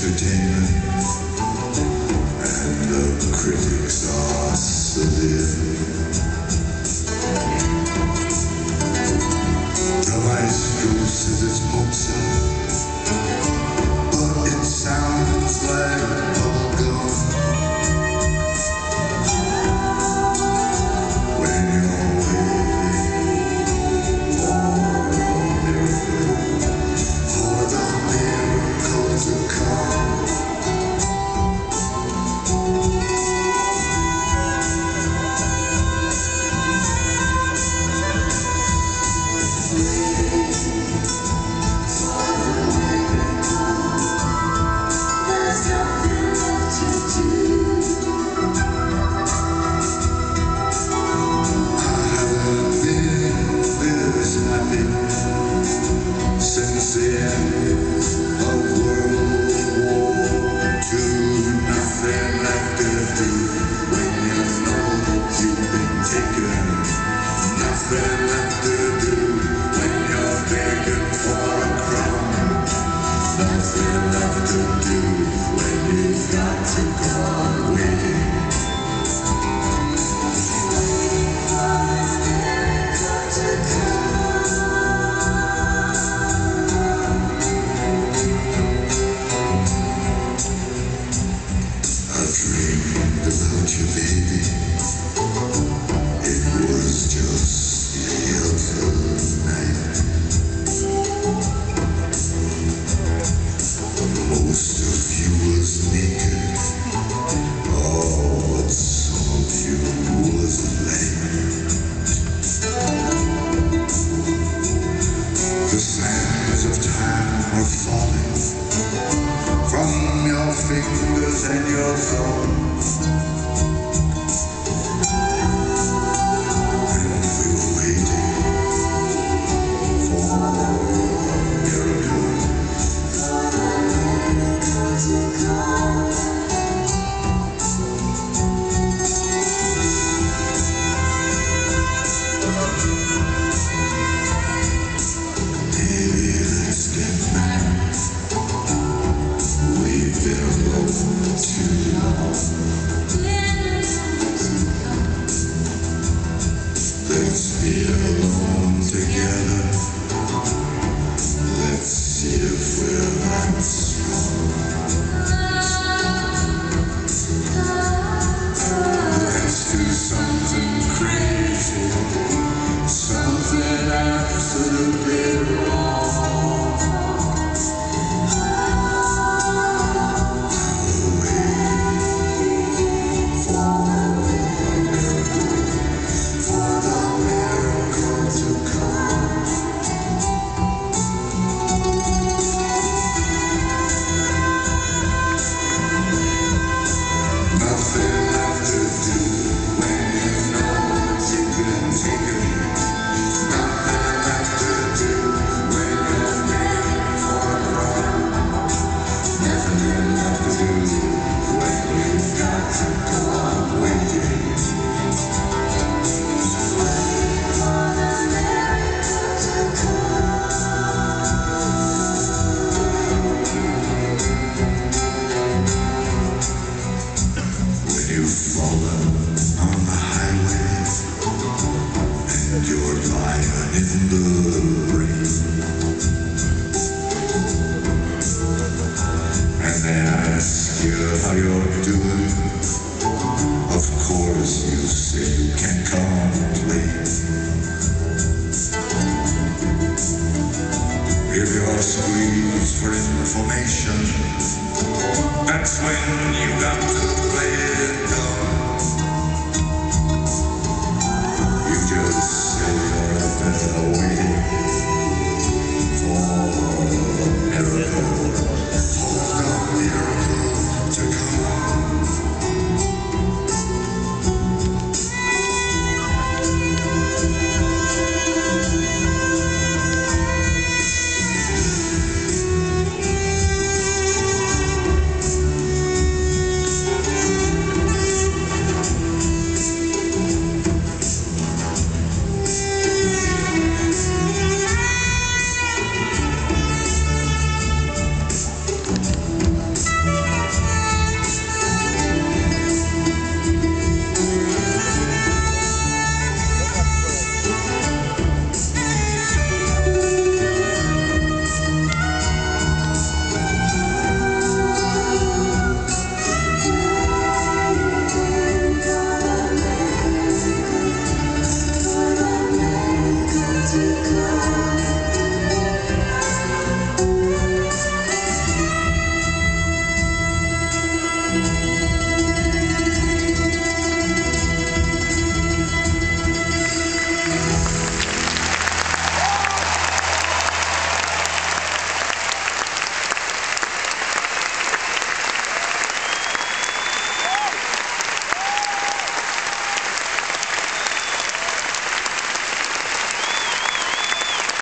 entertainment. in your soul. how you're doing. Of course you say you can't contemplate. If you're squeezed for information, that's when you got to play it